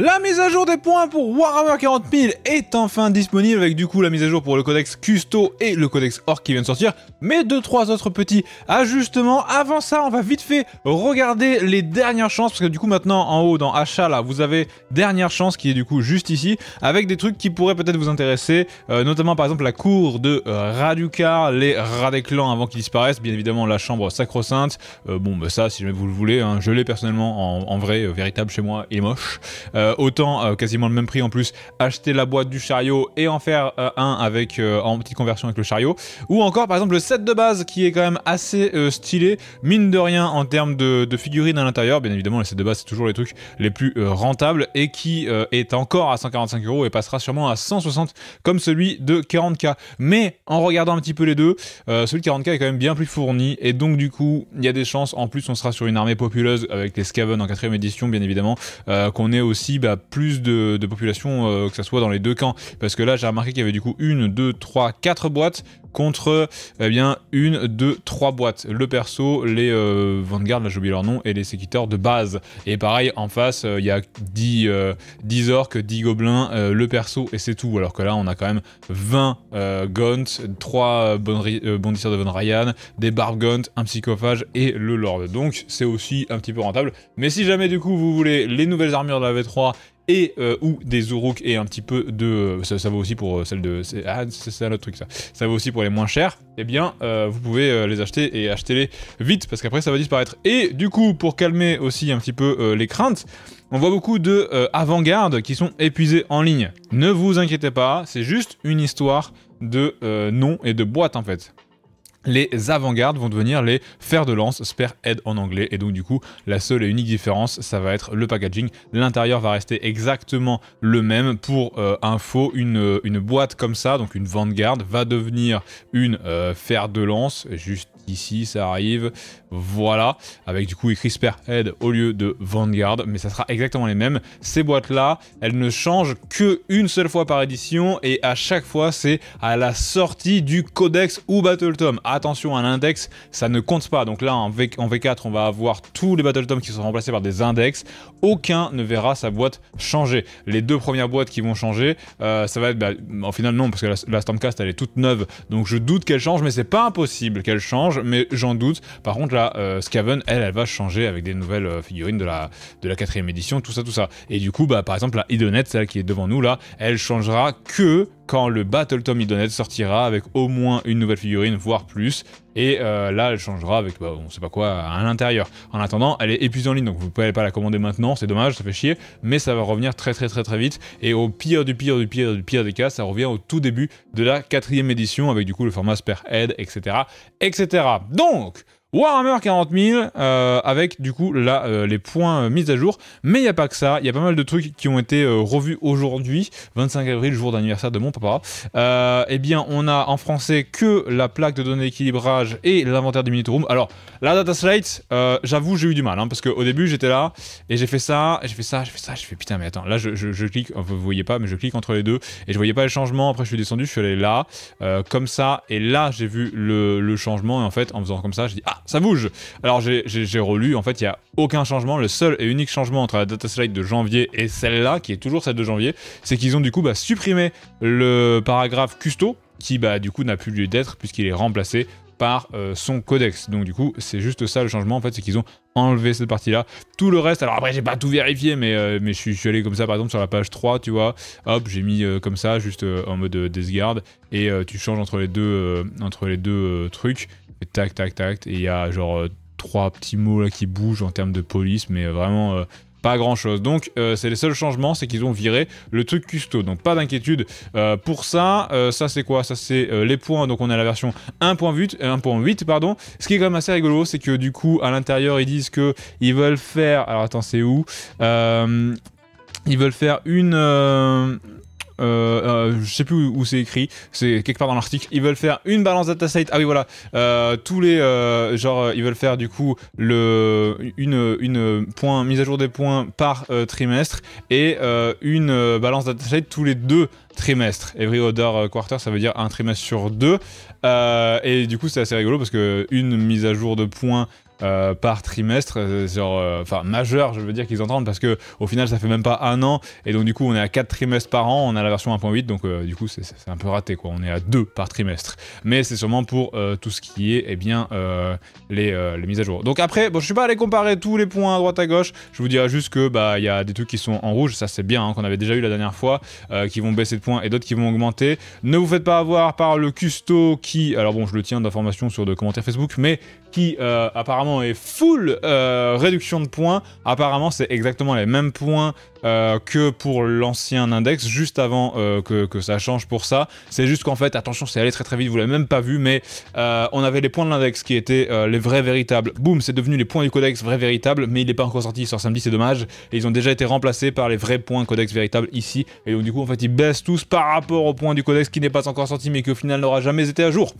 La mise à jour des points pour Warhammer 40 000 est enfin disponible avec du coup la mise à jour pour le codex Custo et le codex Orc qui vient de sortir, mais deux trois autres petits ajustements. Avant ça, on va vite fait regarder les dernières chances parce que du coup maintenant en haut dans achat là, vous avez dernière chance qui est du coup juste ici avec des trucs qui pourraient peut-être vous intéresser, euh, notamment par exemple la cour de euh, les rats des clans avant qu'ils disparaissent, bien évidemment la chambre sacro-sainte. Euh, bon bah ça si jamais vous le voulez, hein, je l'ai personnellement en, vrai véritable chez moi et moche. Euh, autant euh, quasiment le même prix en plus, acheter la boîte du chariot et en faire euh, un avec en petite conversion avec le chariot. Ou encore par exemple le set de base qui est quand même assez stylé, mine de rien en termes de, figurines à l'intérieur. Bien évidemment, les sets de base c'est toujours les trucs les plus rentables et qui est encore à 145 euros et passera sûrement à 160 comme celui de 40k. Mais en regardant un petit peu les deux, celui de 40k est quand même bien plus fourni et donc du coup il y a des chances en plus on sera sur une armée populeuse avec les Skaven en 4 édition bien évidemment qu'on ait aussi bah, plus de, population, euh, que ça soit dans les deux camps. Parce que là, j'ai remarqué qu'il y avait du coup une, deux, trois, quatre boîtes contre eh bien une, deux, trois boîtes. Le perso, les euh, Vanguard, là j'ai oublié leur nom, et les séquiteurs de base. Et pareil, en face, euh, il y a 10, 10 orques, 10 gobelins, le perso, et c'est tout. Alors que là, on a quand même 20 Gaunt, 3 bondisseurs de Von Ryan, des Barb Gaunt, un psychophage et le Lord. Donc c'est aussi un petit peu rentable. Mais si jamais du coup vous voulez les nouvelles armures de la V3 et euh, ou des Uruk et un petit peu de ça, ça vaut aussi pour euh, celle de ah, c'est un autre truc ça. Ça vaut aussi pour les moins chers. Eh bien euh, vous pouvez les acheter et acheter-les vite parce qu'après ça va disparaître. Et du coup pour calmer aussi un petit peu les craintes on voit beaucoup de avant-garde qui sont épuisés en ligne. Ne vous inquiétez pas c'est juste une histoire de nom et de boîte en fait les avant-gardes vont devenir les fers de lance, spearhead en anglais, et donc du coup, la seule et unique différence, ça va être le packaging. L'intérieur va rester exactement le même. Pour euh, info, une, boîte comme ça, donc une Vanguard, va devenir une euh, fer de lance, juste ici, ça arrive, voilà, avec du coup écrit Spearhead au lieu de Vanguard, mais ça sera exactement les mêmes. Ces boîtes-là, elles ne changent que une seule fois par édition, et à chaque fois, c'est à la sortie du codex ou Battle Tome attention à l'index, ça ne compte pas. Donc là, en, v, 4 on va avoir tous les Battle Tomes qui sont remplacés par des index. Aucun ne verra sa boîte changer. Les deux premières boîtes qui vont changer, euh, ça va être, bah, en final non, parce que la, Stormcast, elle est toute neuve. Donc je doute qu'elle change, mais c'est pas impossible qu'elle change, mais j'en doute. Par contre, la euh, Skaven, elle, elle va changer avec des nouvelles euh, figurines de la, de la quatrième édition, tout ça, tout ça. Et du coup, bah, par exemple, la Idonet, celle qui est devant nous là, elle changera que quand le Battle Tom Idonet sortira avec au moins une nouvelle figurine, voire plus. Et euh, là, elle changera avec, bah, on sait pas quoi, à l'intérieur. En attendant, elle est épuisée en ligne, donc vous pouvez pas la commander maintenant, c'est dommage, ça fait chier, mais ça va revenir très très très très vite. Et au pire du pire du pire du pire des cas, ça revient au tout début de la quatrième édition, avec du coup le format Spare Head, etc. etc. Donc, Warhammer 40 000 euh, avec du coup là euh, les points euh, mis à jour. Mais il n'y a pas que ça. Il y a pas mal de trucs qui ont été revus aujourd'hui 25 avril jour d'anniversaire de mon papa. Eh bien on a en français que la plaque de données d'équilibrage et l'inventaire du Minute Room. Alors la data slate j'avoue j'ai eu du mal hein, parce qu'au début j'étais là et j'ai fait ça j'ai fait ça j'ai fait ça j'ai fait putain mais attends là je, je, clique vous voyez pas mais je clique entre les deux et je voyais pas le changement. Après je suis descendu je suis allé là comme ça et là j'ai vu le, le, changement et en fait en faisant comme ça je dis ah ça bouge. Alors j'ai relu, en fait il n'y a aucun changement, le seul et unique changement entre la data slide de janvier et celle-là, qui est toujours celle de janvier, c'est qu'ils ont du coup bah, supprimé le paragraphe custo, qui bah du coup n'a plus lieu d'être puisqu'il est remplacé par euh, son codex. Donc du coup, c'est juste ça le changement en fait, c'est qu'ils ont enlevé cette partie-là. Tout le reste, alors après j'ai pas tout vérifié, mais, euh, mais je, suis, allé comme ça par exemple sur la page 3, tu vois, hop, j'ai mis euh, comme ça, juste en mode Death et tu changes entre les deux, entre les deux trucs, tac, tac, tac, et il y a genre euh, trois petits mots là qui bougent en termes de police, mais vraiment euh, pas grand chose. Donc euh, c'est les seuls changements, c'est qu'ils ont viré le truc custo. Donc pas d'inquiétude pour ça. ça c'est quoi? Ça c'est les points. Donc on a la version 1.8, 1.8 pardon. Ce qui est quand même assez rigolo, c'est que du coup à l'intérieur ils disent que ils veulent faire. Alors attends c'est où? Ils veulent faire une euh, euh, je sais plus où, c'est écrit, c'est quelque part dans l'article. Ils veulent faire une balance datasite. Ah oui, voilà. Euh, tous les genre, ils veulent faire du coup une mise à jour des points par trimestre et une balance datasite tous les deux trimestres. Every other quarter, ça veut dire un trimestre sur deux. et du coup, c'est assez rigolo parce que une mise à jour de points euh, par trimestre, genre, enfin majeur, je veux dire qu'ils entendent parce que au final ça fait même pas un an et donc du coup on est à 4 trimestres par an, on a la version 1.8 donc du coup c'est un peu raté quoi, on est à 2 par trimestre. Mais c'est sûrement pour tout ce qui est eh bien les, les, mises à jour. Donc après, bon je suis pas allé comparer tous les points à droite à gauche, je vous dirais juste que bah il y a des trucs qui sont en rouge, ça c'est bien hein, qu'on avait déjà eu la dernière fois, qui vont baisser de points et d'autres qui vont augmenter. Ne vous faites pas avoir par le custo qui, alors bon je le tiens d'informations sur de commentaires Facebook, mais qui euh, apparemment est full euh, réduction de points. Apparemment, c'est exactement les mêmes points euh, que pour l'ancien index, juste avant que, que, ça change pour ça. C'est juste qu'en fait, attention, c'est allé très très vite, vous l'avez même pas vu, mais on avait les points de l'index qui étaient les vrais véritables. Boum, c'est devenu les points du codex vrais véritables, mais il n'est pas encore sorti, il sort samedi, c'est dommage. Et ils ont déjà été remplacés par les vrais points codex véritables ici. Et donc du coup, en fait, ils baissent tous par rapport au point du codex qui n'est pas encore sorti, mais qui au final n'aura jamais été à jour.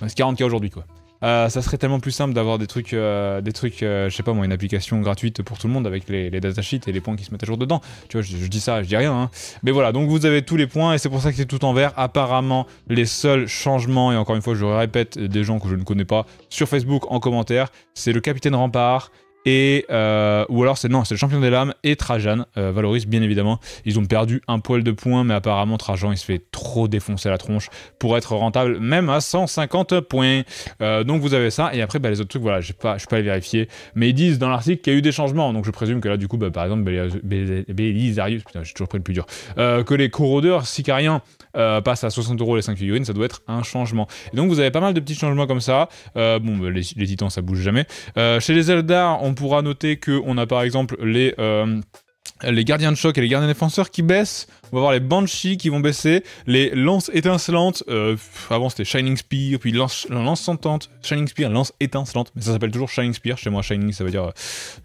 C'est 40k aujourd'hui, quoi. Euh, ça serait tellement plus simple d'avoir des trucs, euh, des trucs, euh, je sais pas moi, une application gratuite pour tout le monde avec les, datasheets et les points qui se mettent à jour dedans. Tu vois, je, dis ça, je dis rien. Hein. Mais voilà, donc vous avez tous les points et c'est pour ça que c'est tout en vert. Apparemment, les seuls changements, et encore une fois, je répète des gens que je ne connais pas sur Facebook en commentaire, c'est le capitaine Rempart et euh, ou alors c'est non, c'est le champion des lames et Trajan, euh, Valoris bien évidemment. Ils ont perdu un poil de points, mais apparemment Trajan il se fait trop défoncer la tronche pour être rentable, même à 150 points. Euh, donc vous avez ça, et après bah, les autres trucs, voilà, je pas, je pas les vérifier, mais ils disent dans l'article qu'il y a eu des changements, donc je présume que là du coup, bah, par exemple, Belisarius, putain j'ai toujours pris le plus dur, que les corrodeurs sicariens passent à 60 euros les 5 figurines, ça doit être un changement. Et donc vous avez pas mal de petits changements comme ça. bon, bah, les, les, titans ça bouge jamais. chez les Eldar, on on pourra noter qu'on a par exemple les, euh, les gardiens de choc et les gardiens défenseurs qui baissent. On va voir les Banshees qui vont baisser. Les lances étincelantes. Euh, avant c'était Shining Spear, puis lance, lance sentante. Shining Spear, lance étincelante. Mais ça s'appelle toujours Shining Spear. Chez moi, Shining ça veut dire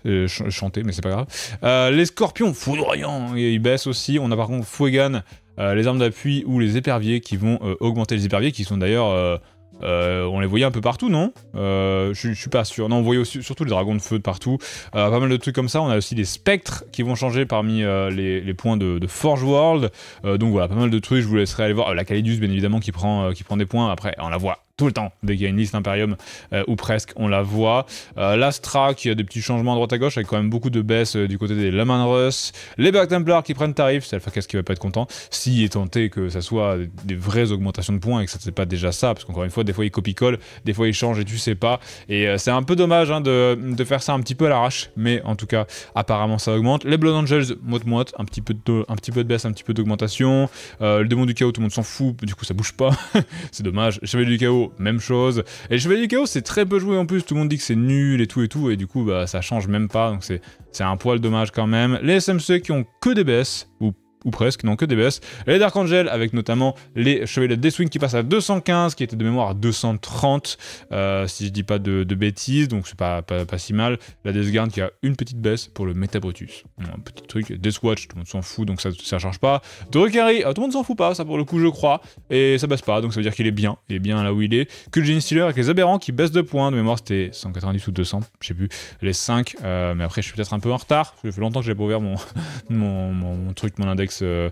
euh, chanter, mais c'est pas grave. les scorpions, foudroyants, ils baissent aussi. On a par contre Fuegan, les armes d'appui ou les éperviers qui vont augmenter les éperviers qui sont d'ailleurs euh, on les voyait un peu partout, non? Euh, Je suis pas sûr. Non, on voyait surtout les dragons de feu de partout. Euh, pas mal de trucs comme ça. On a aussi des spectres qui vont changer parmi les, points de, Forge World. donc voilà, pas mal de trucs. Je vous laisserai aller voir. la Calidus, bien évidemment, qui prend, qui prend des points. Après, on la voit tout le temps. Dès qu'il y a une liste Imperium, euh, ou presque, on la voit. Euh, L'Astra qui a des petits changements à droite à gauche, avec quand même beaucoup de baisses euh, du côté des Lamanrus. Les Black Templars qui prennent tarif, c'est Alpha qui va pas être content. Si est tenté que ça soit des vraies augmentations de points et que ça c'est pas déjà ça, parce qu'encore une fois, des fois ils copie-collent, des fois ils changent et tu sais pas. Et c'est un peu dommage hein, de, de, faire ça un petit peu à l'arrache, mais en tout cas, apparemment ça augmente. Les Blood Angels, moite-moite, un, petit peu de, un petit peu de baisse, un petit peu d'augmentation. le démon du chaos, tout le monde s'en fout, du coup ça bouge pas. c'est dommage. Chevalier du chaos, même chose. Et le Chevalier du Chaos, c'est très peu joué en plus, tout le monde dit que c'est nul et tout et tout, et du coup, bah, ça change même pas, donc c'est un poil dommage quand même. Les SMC qui ont que des baisses, ou ou presque, non que des baisses. Les Dark Angel, avec notamment les Chevaliers de Deathwing qui passent à 215, qui étaient de mémoire à 230, euh, si je dis pas de, bêtises, donc c'est pas, pas, si mal. La Death Guard qui a une petite baisse pour le Metabrutus. Un petit truc. Deathwatch, tout le monde s'en fout, donc ça, ça change pas. Drukari, euh, tout le monde s'en fout pas, ça pour le coup je crois, et ça baisse pas, donc ça veut dire qu'il est bien, il est bien là où il est. Gene Stealer avec les Aberrants qui baissent de points, de mémoire c'était 190 ou 200, je sais plus, les 5, euh, mais après je suis peut-être un peu en retard, ça fait longtemps que j'ai pas ouvert mon, mon truc, mon index euh,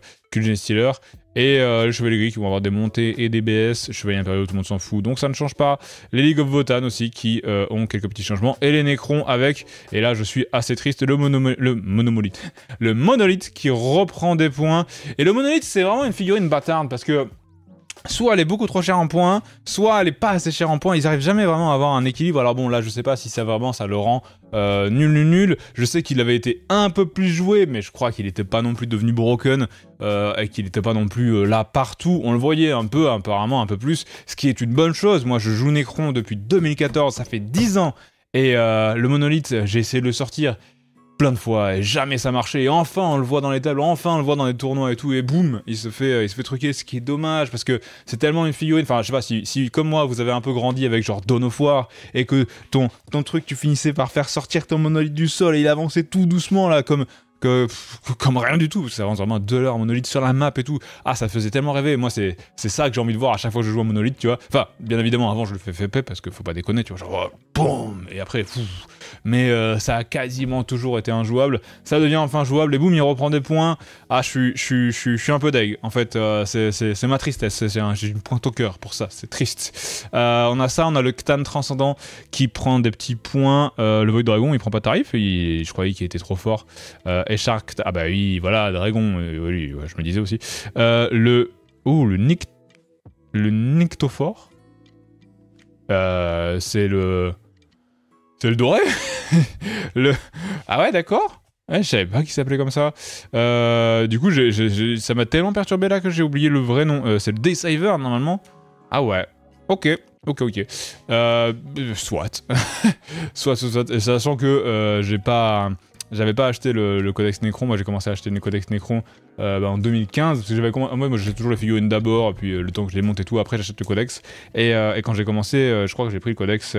Stealer. Et euh, les Chevaliers Gris qui vont avoir des montées et des BS. Chevaliers Impériaux, tout le monde s'en fout. Donc ça ne change pas. Les League of Votan aussi qui euh, ont quelques petits changements. Et les Necrons avec, et là je suis assez triste, le, le monomolite. le monolithe qui reprend des points. Et le monolithe c'est vraiment une figurine bâtarde parce que soit elle est beaucoup trop chère en points, soit elle est pas assez chère en points. Ils arrivent jamais vraiment à avoir un équilibre. Alors bon, là, je sais pas si ça vraiment ça le rend euh, nul, nul, nul. Je sais qu'il avait été un peu plus joué, mais je crois qu'il n'était pas non plus devenu broken euh, et qu'il n'était pas non plus euh, là partout. On le voyait un peu, apparemment un peu plus, ce qui est une bonne chose. Moi, je joue Necron depuis 2014, ça fait 10 ans. Et le monolithe, j'ai essayé de le sortir plein de fois et jamais ça marchait. Et enfin, on le voit dans les tables, enfin, on le voit dans les tournois et tout, et boum, il se fait, il se fait truquer, ce qui est dommage parce que c'est tellement une figurine. Enfin, je sais pas si, si, comme moi, vous avez un peu grandi avec genre War et que ton, ton truc, tu finissais par faire sortir ton monolithe du sol et il avançait tout doucement là, comme que, comme rien du tout, ça avance vraiment deux heures monolithe sur la map et tout. Ah, ça faisait tellement rêver. Moi, c'est ça que j'ai envie de voir à chaque fois que je joue à monolithe, tu vois. Enfin, bien évidemment, avant, je le fais FP parce que faut pas déconner, tu vois. Genre, boum Et après, fou. Mais euh, ça a quasiment toujours été injouable. Ça devient enfin jouable et boum, il reprend des points. Ah, je suis, un peu deg. En fait, euh, c'est ma tristesse. J'ai une pointe au cœur pour ça. C'est triste. Euh, on a ça, on a le Ktan Transcendant qui prend des petits points. le Void Dragon, il prend pas de tarif. je croyais qu'il était trop fort. et Shark, ah bah oui, voilà, Dragon. je me disais aussi. le, oh, le Nick, le Nictophore. c'est le c'est le doré le... Ah ouais, d'accord. Je savais pas qu'il s'appelait comme ça. Euh, du coup, ça m'a tellement perturbé là que j'ai oublié le vrai nom. Euh, c'est le Deceiver normalement. Ah ouais. Ok. Ok, ok. Euh, soit. soit, soit, soit. Sachant que j'ai pas j'avais pas acheté le, codex Necron, moi j'ai commencé à acheter le codex Necron euh, bah, en 2015, parce que j'avais moi, moi j'ai toujours les figurines d'abord, puis euh, le temps que je les monte et tout, après j'achète le codex. Et, euh, quand j'ai commencé, je crois que j'ai pris le codex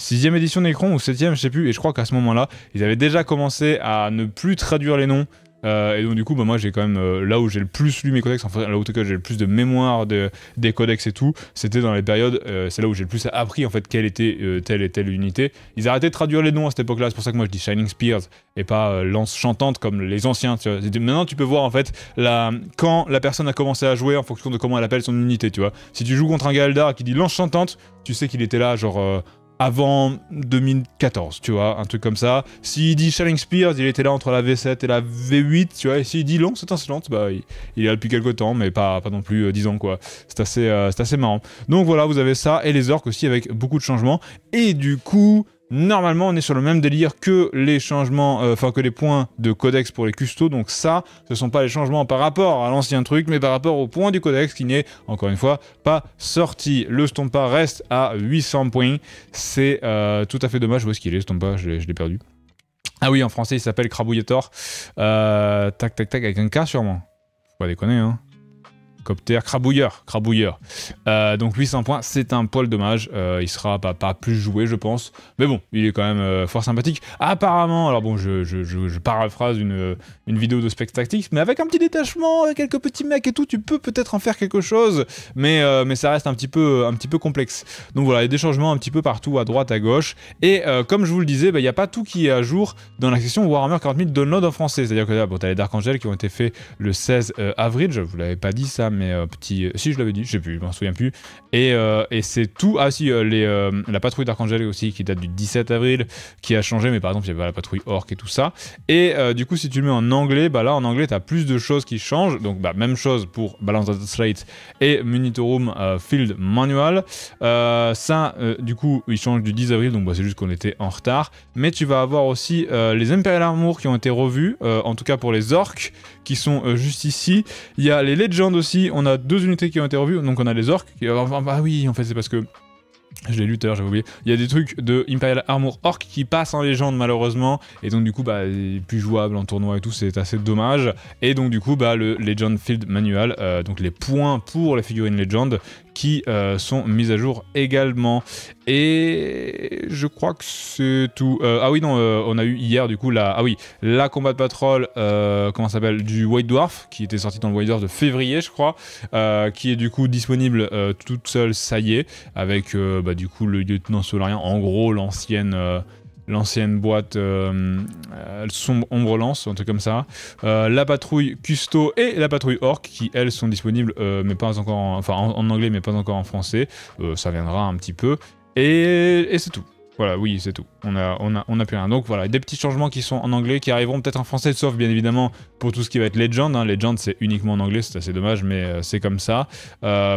6ème édition Necron ou 7ème, je sais plus, et je crois qu'à ce moment-là, ils avaient déjà commencé à ne plus traduire les noms euh, et donc du coup, bah, moi j'ai quand même euh, là où j'ai le plus lu mes codex, enfin là où j'ai le plus de mémoire de, des codex et tout, c'était dans les périodes, euh, c'est là où j'ai le plus appris en fait quelle était telle et telle unité. Ils arrêtaient de traduire les noms à cette époque-là, c'est pour ça que moi je dis Shining Spears et pas lance chantante comme les anciens. Tu vois. Maintenant tu peux voir en fait quand la personne a commencé à jouer en fonction de comment elle appelle son unité, tu vois. Si tu joues contre un Galdar qui dit lance chantante, tu sais qu'il était là genre avant 2014, tu vois, un truc comme ça. S'il dit Shining Spears, il était là entre la V7 et la V8, tu vois, et s'il dit Long c'est insolente, bah il, est là depuis quelques temps, mais pas, pas non plus 10 euh, ans, quoi. C'est assez, euh, assez marrant. Donc voilà, vous avez ça, et les orques aussi avec beaucoup de changements, et du coup, Normalement, on est sur le même délire que les changements, euh, enfin que les points de codex pour les custos. Donc ça, ce sont pas les changements par rapport à l'ancien truc, mais par rapport au point du codex qui n'est, encore une fois, pas sorti. Le Stompa reste à 800 points. C'est euh, tout à fait dommage. Où est-ce qu'il est, Stompa Je l'ai perdu. Ah oui, en français, il s'appelle Crabouillator. Euh, tac, tac, tac, avec un K sûrement. Faut pas déconner, hein. Copter, crabouilleur, crabouilleur. Euh, donc 800 points, c'est un poil dommage. Euh, il sera pas, plus joué, je pense. Mais bon, il est quand même euh, fort sympathique. Apparemment, alors bon, je, paraphrase une, vidéo de Spec Tactics, mais avec un petit détachement, quelques petits mecs et tout, tu peux peut-être en faire quelque chose. Mais, mais ça reste un petit, peu, un petit peu complexe. Donc voilà, il y a des changements un petit peu partout, à droite, à gauche. Et comme je vous le disais, bah, il n'y a pas tout qui est à jour dans la section Warhammer 40 000 download en français. C'est-à-dire que là, bon, tu as les Dark Angel qui ont été faits le 16 avril. Je vous l'avais pas dit ça, mais euh, petit. Euh, si je l'avais dit, je sais plus, je m'en souviens plus. Et, euh, et c'est tout. Ah si, les, la patrouille d'Archangel aussi qui date du 17 avril, qui a changé, mais par exemple, il y avait la patrouille Orc et tout ça. Et du coup, si tu le mets en anglais, bah là en anglais, tu as plus de choses qui changent. Donc, bah, même chose pour Balance of the Slate et Munitorum Field Manual. ça, du coup, il change du 10 avril, donc bah, c'est juste qu'on était en retard. Mais tu vas avoir aussi les Imperial Armour qui ont été revus, en tout cas pour les orques, qui sont juste ici. Il y a les Legends aussi, on a deux unités qui ont été revues, donc on a les orques. Qui... Ah oui, en fait, c'est parce que je l'ai lu tout à l'heure, j'avais oublié. Il y a des trucs de Imperial Armor Orc qui passent en légende malheureusement. Et donc du coup, bah, plus jouable en tournoi et tout, c'est assez dommage. Et donc du coup, bah, le Legend Field Manual, euh, donc les points pour les figurines Legend, euh, sont mises à jour également. Et je crois que c'est tout. Euh, ah oui, non, euh, on a eu hier du coup la, ah oui, la combat de patrol, comment s'appelle, du White Dwarf, qui était sorti dans le White Dwarf de février, je crois, qui est du coup disponible toute seule, ça y est, avec bah, du coup le lieutenant Solarien, en gros l'ancienne l'ancienne boîte euh, euh, sombre ombre lance, un truc comme ça. Euh, la patrouille Custo et la patrouille Orc qui elles sont disponibles mais pas encore en, enfin en, anglais mais pas encore en français. ça viendra un petit peu et, c'est tout. Voilà, oui, c'est tout. On a, on, a, on a plus rien. Donc voilà, des petits changements qui sont en anglais, qui arriveront peut-être en français, sauf bien évidemment pour tout ce qui va être Legend. Hein. Legend, c'est uniquement en anglais, c'est assez dommage, mais c'est comme ça.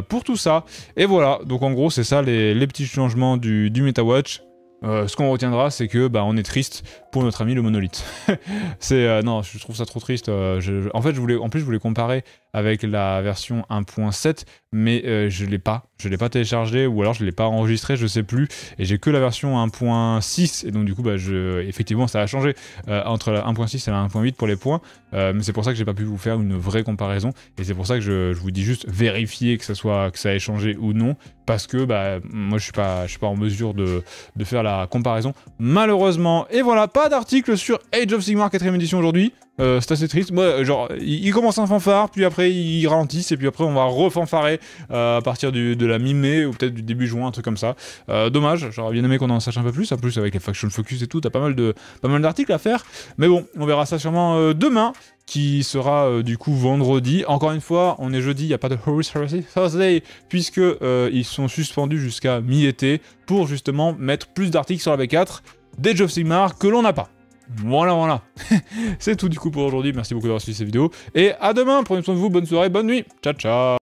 pour tout ça. Et voilà, donc en gros, c'est ça les, petits changements du, du MetaWatch. Euh, ce qu'on retiendra, c'est que bah, on est triste pour notre ami le monolithe. c'est euh, non, je trouve ça trop triste. Euh, en fait, je voulais, en plus, je voulais comparer avec la version 1.7, mais euh, je l'ai pas. Je l'ai pas téléchargé ou alors je l'ai pas enregistré, je sais plus. Et j'ai que la version 1.6 et donc du coup, bah, effectivement, ça a changé euh, entre la 1.6 et la 1.8 pour les points. Euh, mais c'est pour ça que j'ai pas pu vous faire une vraie comparaison et c'est pour ça que je, vous dis juste vérifier que ça que ça ait changé ou non. parce que bah, moi je suis pas, suis pas en mesure de, de faire la comparaison, malheureusement. Et voilà, pas d'article sur Age of Sigmar 4ème édition aujourd'hui. Euh, c'est assez triste. Moi, genre, il, commence un fanfare, puis après il ralentisse, et puis après on va refanfarer euh, à partir de la mi-mai, ou peut-être du début juin, un truc comme ça. Euh, dommage, j'aurais bien aimé qu'on en sache un peu plus. En plus, avec les Faction Focus et tout, t'as pas mal d'articles à faire. Mais bon, on verra ça sûrement demain qui sera du coup vendredi. Encore une fois, on est jeudi, il n'y a pas de Thursday, puisque ils sont suspendus jusqu'à mi-été pour justement mettre plus d'articles sur la B4 des of Sigmar que l'on n'a pas. Voilà, voilà. C'est tout du coup pour aujourd'hui. Merci beaucoup d'avoir suivi cette vidéo. Et à demain. Prenez soin de vous. Bonne soirée, bonne nuit. Ciao, ciao.